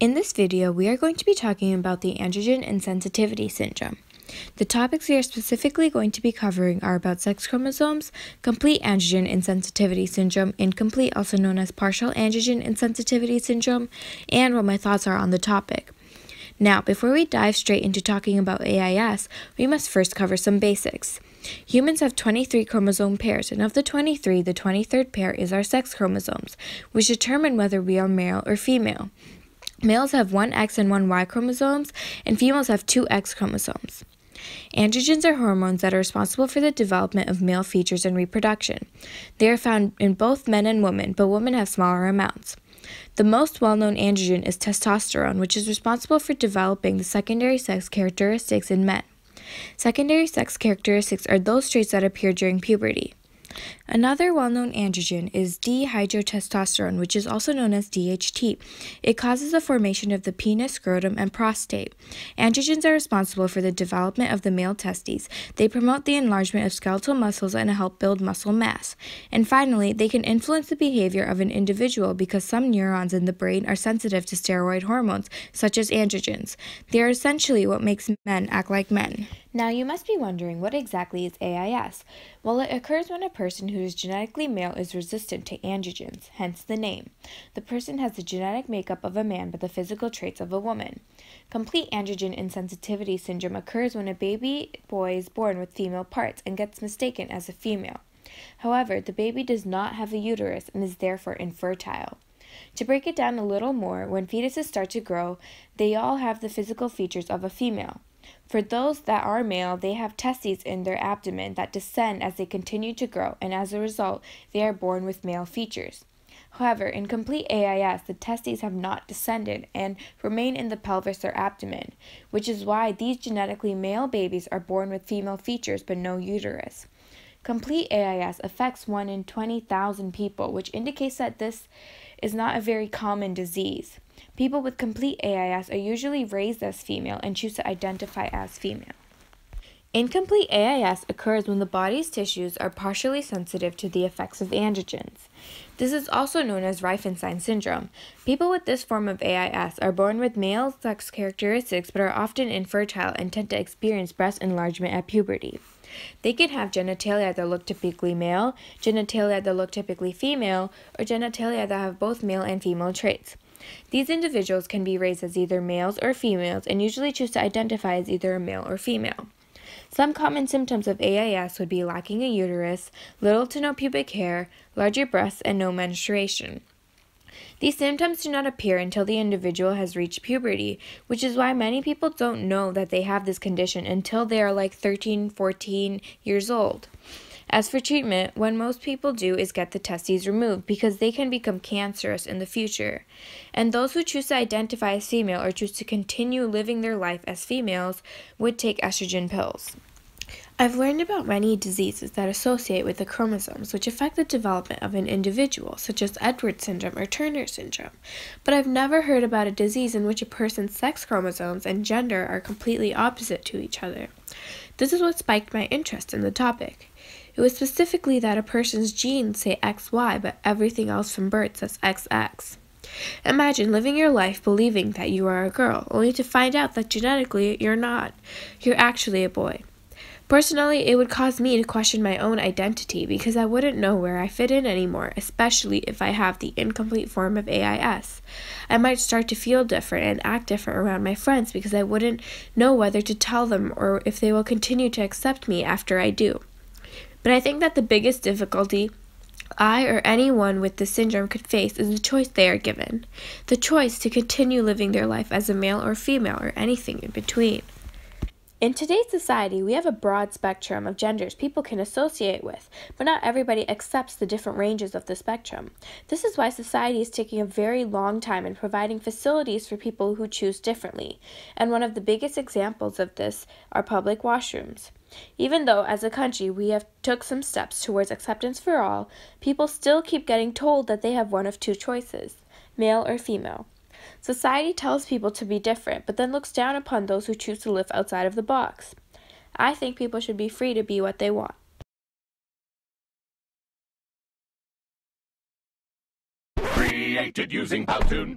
In this video, we are going to be talking about the androgen insensitivity syndrome. The topics we are specifically going to be covering are about sex chromosomes, complete androgen insensitivity syndrome, incomplete, also known as partial androgen insensitivity syndrome, and what my thoughts are on the topic. Now, before we dive straight into talking about AIS, we must first cover some basics. Humans have 23 chromosome pairs, and of the 23, the 23rd pair is our sex chromosomes, which determine whether we are male or female. Males have one X and one Y chromosomes, and females have two X chromosomes. Androgens are hormones that are responsible for the development of male features and reproduction. They are found in both men and women, but women have smaller amounts. The most well known androgen is testosterone, which is responsible for developing the secondary sex characteristics in men. Secondary sex characteristics are those traits that appear during puberty. Another well known androgen is dihydrotestosterone, which is also known as DHT. It causes the formation of the penis, scrotum, and prostate. Androgens are responsible for the development of the male testes. They promote the enlargement of skeletal muscles and help build muscle mass. And finally, they can influence the behavior of an individual because some neurons in the brain are sensitive to steroid hormones, such as androgens. They are essentially what makes men act like men. Now, you must be wondering what exactly is AIS? Well, it occurs when a person who is genetically male is resistant to androgens, hence the name. The person has the genetic makeup of a man but the physical traits of a woman. Complete androgen insensitivity syndrome occurs when a baby boy is born with female parts and gets mistaken as a female. However, the baby does not have a uterus and is therefore infertile. To break it down a little more, when fetuses start to grow, they all have the physical features of a female. For those that are male, they have testes in their abdomen that descend as they continue to grow, and as a result, they are born with male features. However, in complete AIS, the testes have not descended and remain in the pelvis or abdomen, which is why these genetically male babies are born with female features but no uterus. Complete AIS affects 1 in 20,000 people, which indicates that this is not a very common disease. People with complete AIS are usually raised as female and choose to identify as female. Incomplete AIS occurs when the body's tissues are partially sensitive to the effects of androgens. This is also known as Reifenstein syndrome. People with this form of AIS are born with male sex characteristics but are often infertile and tend to experience breast enlargement at puberty. They can have genitalia that look typically male, genitalia that look typically female, or genitalia that have both male and female traits. These individuals can be raised as either males or females and usually choose to identify as either a male or female. Some common symptoms of AIS would be lacking a uterus, little to no pubic hair, larger breasts, and no menstruation. These symptoms do not appear until the individual has reached puberty, which is why many people don't know that they have this condition until they are like 13, 14 years old. As for treatment, what most people do is get the testes removed because they can become cancerous in the future. And those who choose to identify as female or choose to continue living their life as females would take estrogen pills. I've learned about many diseases that associate with the chromosomes which affect the development of an individual, such as Edwards syndrome or Turner syndrome, but I've never heard about a disease in which a person's sex chromosomes and gender are completely opposite to each other. This is what spiked my interest in the topic. It was specifically that a person's genes say XY, but everything else from birth says XX. Imagine living your life believing that you are a girl, only to find out that genetically you're not. You're actually a boy. Personally, it would cause me to question my own identity because I wouldn't know where I fit in anymore, especially if I have the incomplete form of AIS. I might start to feel different and act different around my friends because I wouldn't know whether to tell them or if they will continue to accept me after I do. But I think that the biggest difficulty I or anyone with this syndrome could face is the choice they are given the choice to continue living their life as a male or female or anything in between. In today's society, we have a broad spectrum of genders people can associate with, but not everybody accepts the different ranges of the spectrum. This is why society is taking a very long time in providing facilities for people who choose differently, and one of the biggest examples of this are public washrooms. Even though as a country we have took some steps towards acceptance for all, people still keep getting told that they have one of two choices, male or female. Society tells people to be different, but then looks down upon those who choose to live outside of the box. I think people should be free to be what they want. Created using Powtoon.